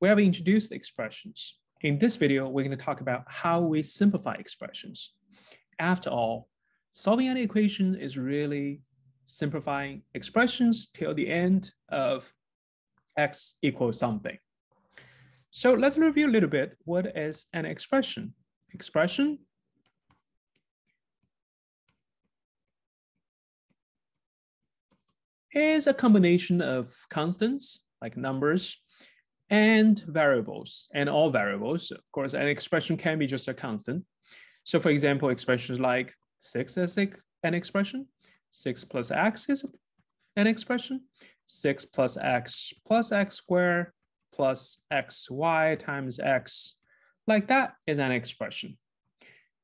we have introduced expressions. In this video, we're going to talk about how we simplify expressions. After all, solving an equation is really simplifying expressions till the end of x equals something. So let's review a little bit. What is an expression? Expression is a combination of constants, like numbers, and variables, and all variables. Of course, an expression can be just a constant. So for example, expressions like 6 is an expression, 6 plus x is an expression, 6 plus x plus x squared plus xy times x, like that is an expression.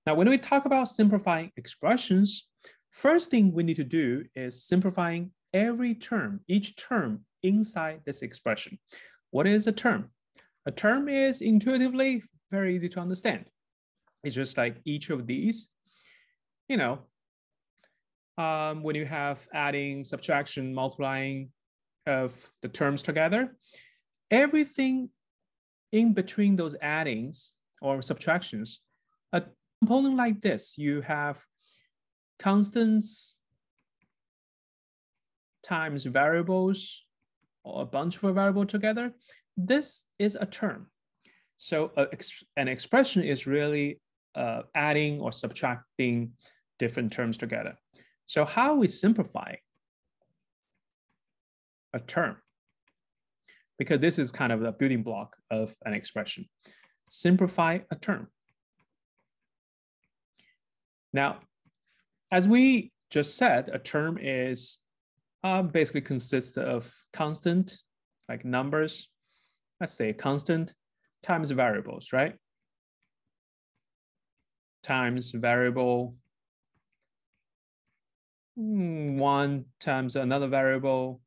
Now, when we talk about simplifying expressions, first thing we need to do is simplifying every term, each term inside this expression. What is a term? A term is intuitively very easy to understand. It's just like each of these, you know, um, when you have adding, subtraction, multiplying of the terms together, everything in between those addings or subtractions, a component like this, you have constants times variables a bunch of a variable together, this is a term. So an expression is really uh, adding or subtracting different terms together. So how we simplify a term? Because this is kind of the building block of an expression. Simplify a term. Now, as we just said, a term is uh, basically consists of constant, like numbers, let's say constant times variables, right? Times variable hmm, one times another variable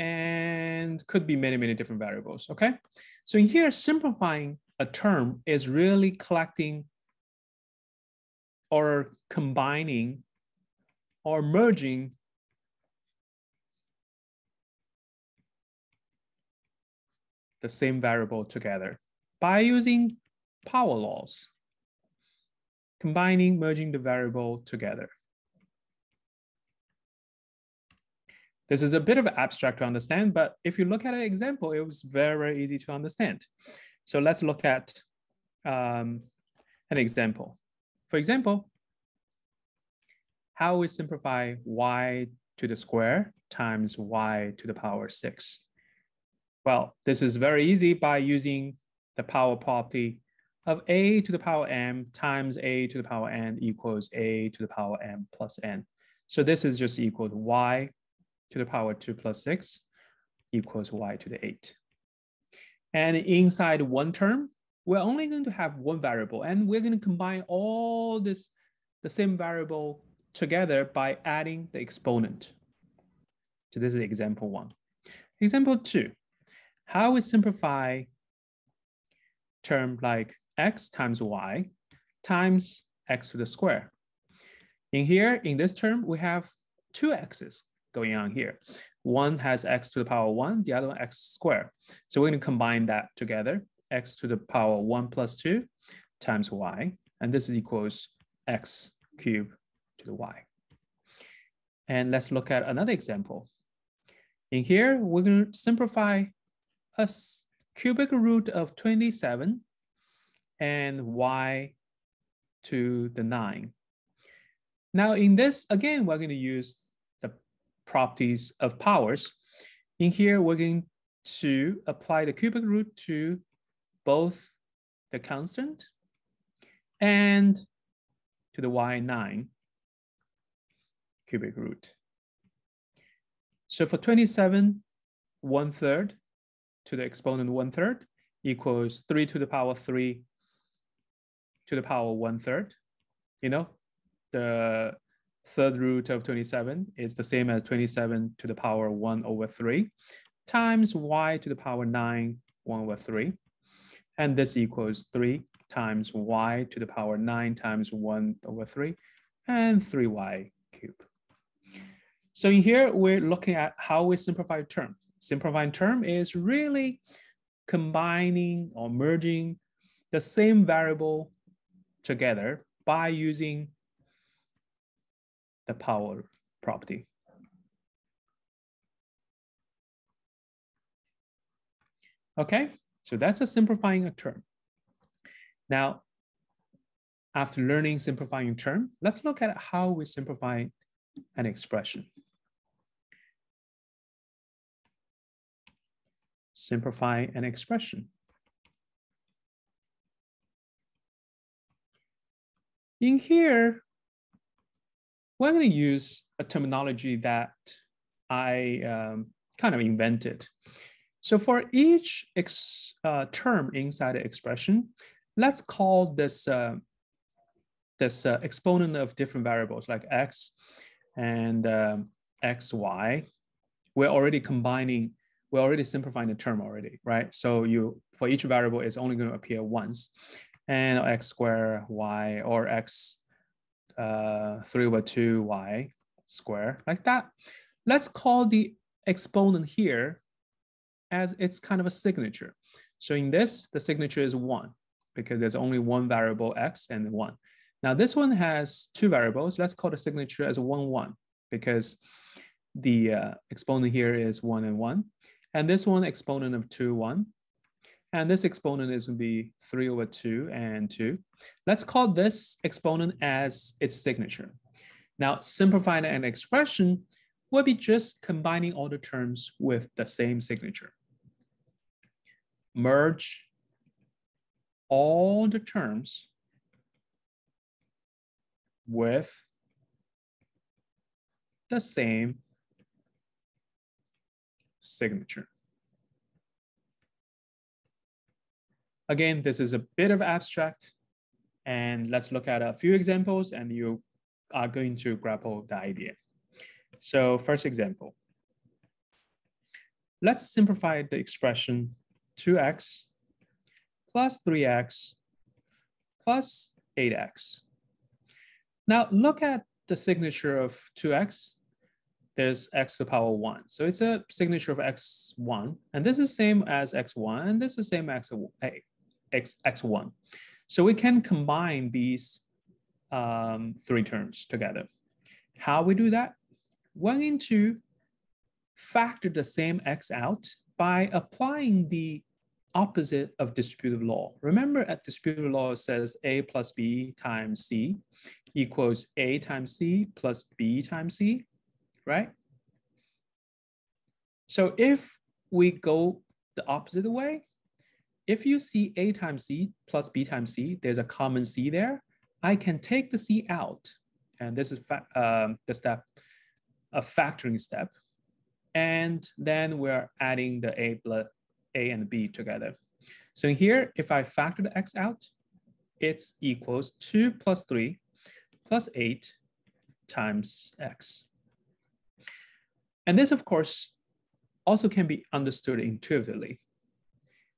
and could be many, many different variables, okay? So here, simplifying a term is really collecting or combining or merging the same variable together by using power laws, combining, merging the variable together. This is a bit of abstract to understand, but if you look at an example, it was very, very easy to understand. So let's look at um, an example. For example, how we simplify y to the square times y to the power six. Well, this is very easy by using the power property of a to the power m times a to the power n equals a to the power m plus n. So this is just equal to y to the power 2 plus 6 equals y to the 8. And inside one term, we're only going to have one variable, and we're going to combine all this, the same variable together by adding the exponent. So this is example one. Example two, how we simplify term like x times y times x to the square. In here, in this term, we have two x's going on here. One has x to the power one, the other one x squared. So we're gonna combine that together, x to the power one plus two times y, and this is equals x cubed to the y. And let's look at another example. In here, we're gonna simplify a cubic root of 27 and y to the 9. Now in this, again, we're going to use the properties of powers. In here, we're going to apply the cubic root to both the constant and to the y9 cubic root. So for 27, one third to the exponent one third equals three to the power three to the power one third. You know, the third root of 27 is the same as 27 to the power one over three times y to the power nine, one over three. And this equals three times y to the power nine times one over three and three y cubed. So in here, we're looking at how we simplify a term simplifying term is really combining or merging the same variable together by using the power property. Okay, so that's a simplifying a term. Now, after learning simplifying term, let's look at how we simplify an expression. Simplify an expression. In here, we're going to use a terminology that I um, kind of invented. So for each uh, term inside the expression, let's call this uh, this uh, exponent of different variables like x and um, xy. We're already combining, we're already simplifying the term already, right? So you for each variable is only going to appear once and x square y or x uh, 3 over 2 y square like that. Let's call the exponent here as it's kind of a signature. So in this, the signature is 1 because there's only one variable x and 1. Now this one has two variables. Let's call the signature as 1, 1 because the uh, exponent here is 1 and 1. And this one exponent of 2, 1. And this exponent is going to be 3 over 2 and 2. Let's call this exponent as its signature. Now, simplifying an expression will be just combining all the terms with the same signature. Merge all the terms with the same signature. Again, this is a bit of abstract and let's look at a few examples and you are going to grapple the idea. So first example, let's simplify the expression 2x plus 3x plus 8x. Now look at the signature of 2x. There's x to the power 1. So it's a signature of x1. And this is same as x1. And this is same as x, x1. So we can combine these um, three terms together. How we do that? We're going to factor the same x out by applying the opposite of distributive law. Remember at distributive law says a plus b times c equals a times c plus b times c, right? So if we go the opposite way, if you see A times C plus B times C, there's a common C there, I can take the C out. And this is um, the step, a factoring step. And then we're adding the A, A and B together. So here, if I factor the X out, it's equals two plus three plus eight times X. And this, of course, also can be understood intuitively.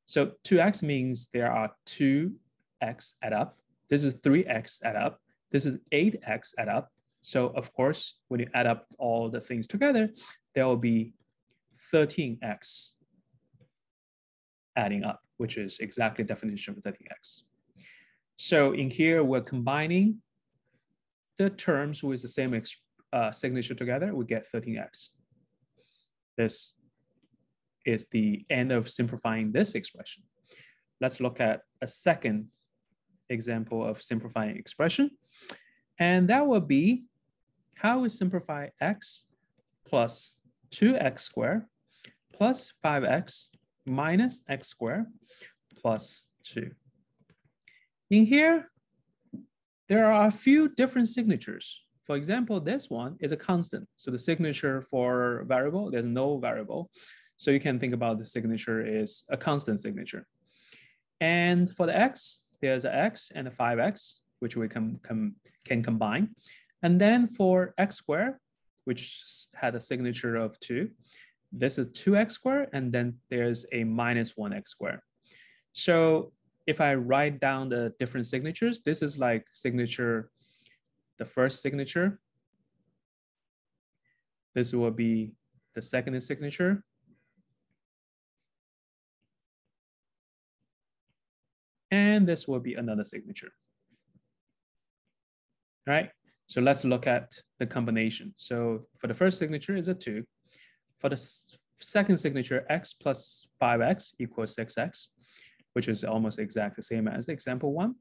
So 2x means there are 2x add up. This is 3x add up. This is 8x add up. So of course, when you add up all the things together, there will be 13x adding up, which is exactly definition of 13x. So in here, we're combining the terms with the same uh, signature together, we get 13x. This is the end of simplifying this expression. Let's look at a second example of simplifying expression. And that will be how we simplify x plus 2x squared plus 5x minus x squared plus 2. In here, there are a few different signatures. For example, this one is a constant. So the signature for variable, there's no variable. So you can think about the signature is a constant signature. And for the x, there's an x and a 5x, which we can, com can combine. And then for x squared, which had a signature of 2, this is 2x squared, and then there's a minus 1x squared. So if I write down the different signatures, this is like signature, the first signature. This will be the second signature. And this will be another signature. All right, so let's look at the combination. So for the first signature is a two. For the second signature, x plus 5x equals 6x, which is almost exact the same as the example one.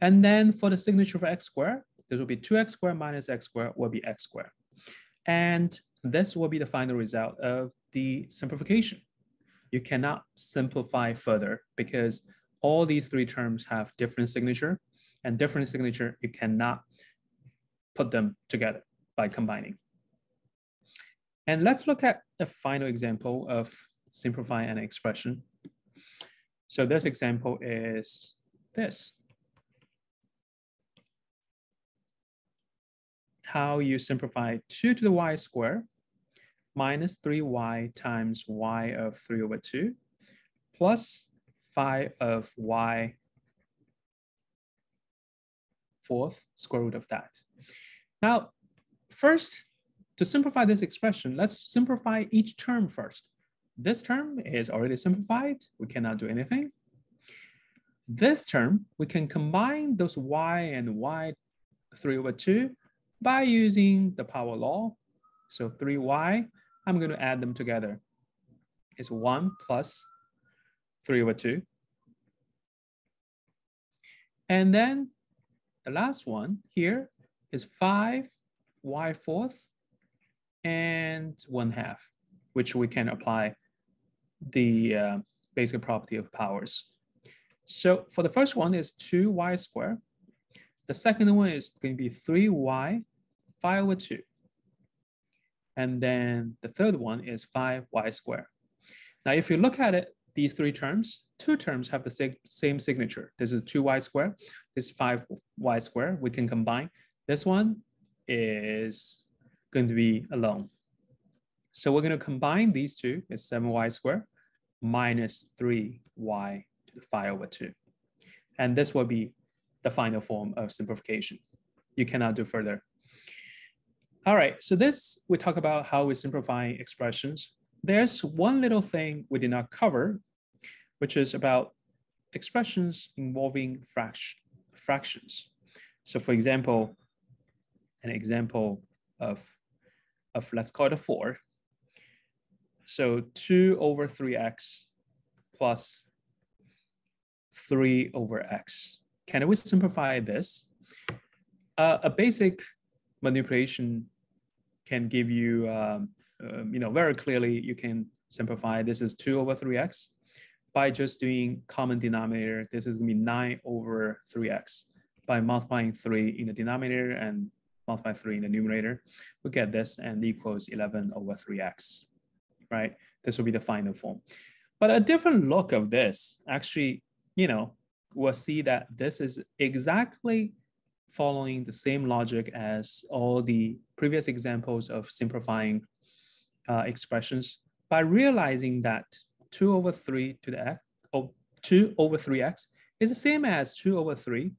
And then for the signature for x squared, this will be 2x squared minus x squared will be x squared. And this will be the final result of the simplification. You cannot simplify further because all these three terms have different signature and different signature, you cannot put them together by combining. And let's look at a final example of simplifying an expression. So this example is this. How you simplify 2 to the y square minus 3y times y of 3 over 2 plus 5 of y fourth square root of that. Now, first, to simplify this expression, let's simplify each term first. This term is already simplified. We cannot do anything. This term, we can combine those y and y 3 over 2 by using the power law. So 3y, I'm going to add them together. It's 1 plus 3 over 2. And then the last one here is 5 y fourth and 1 half, which we can apply the uh, basic property of powers. So for the first one is 2y squared. The second one is going to be 3y 5 over 2. And then the third one is 5y squared. Now, if you look at it, these three terms, two terms have the same, signature. This is 2y squared, this is 5y squared. We can combine. This one is going to be alone. So we're going to combine these two, it's 7y squared minus 3y to the 5 over 2. And this will be the final form of simplification. You cannot do further. All right, so this, we talk about how we simplify expressions. There's one little thing we did not cover, which is about expressions involving fraction, fractions. So for example, an example of, of let's call it a four. So two over three x plus three over x. Can we simplify this? Uh, a basic manipulation can give you, um, uh, you know, very clearly you can simplify. This is two over three x by just doing common denominator. This is gonna be nine over three x by multiplying three in the denominator and multiply 3 in the numerator, we get this and equals 11 over 3x, right? This will be the final form. But a different look of this, actually, you know, we'll see that this is exactly following the same logic as all the previous examples of simplifying uh, expressions by realizing that 2 over 3 to the x, or 2 over 3x is the same as 2 over 3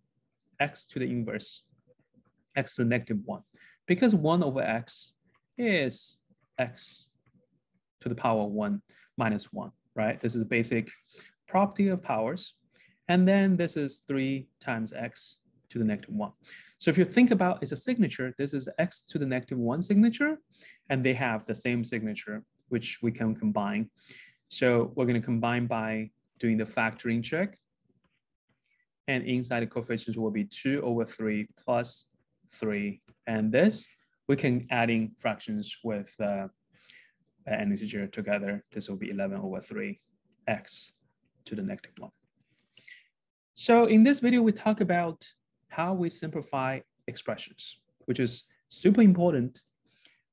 x to the inverse x to the negative 1 because 1 over x is x to the power 1 minus 1, right? This is a basic property of powers. And then this is 3 times x to the negative 1. So if you think about it's a signature, this is x to the negative 1 signature, and they have the same signature, which we can combine. So we're going to combine by doing the factoring check. And inside the coefficients will be 2 over 3 plus three, and this, we can add in fractions with uh, an integer together. This will be 11 over 3 x to the negative 1. So in this video, we talk about how we simplify expressions, which is super important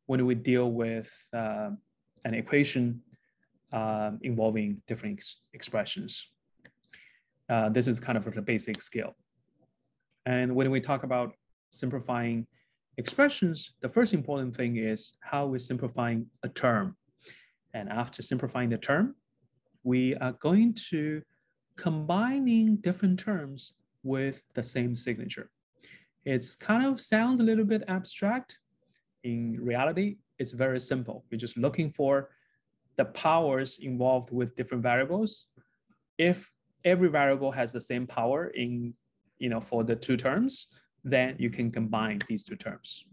when we deal with uh, an equation uh, involving different ex expressions. Uh, this is kind of the basic skill. And when we talk about simplifying expressions, the first important thing is how we're simplifying a term. And after simplifying the term, we are going to combining different terms with the same signature. It's kind of sounds a little bit abstract. In reality, it's very simple. You're just looking for the powers involved with different variables. If every variable has the same power in, you know, for the two terms, then you can combine these two terms.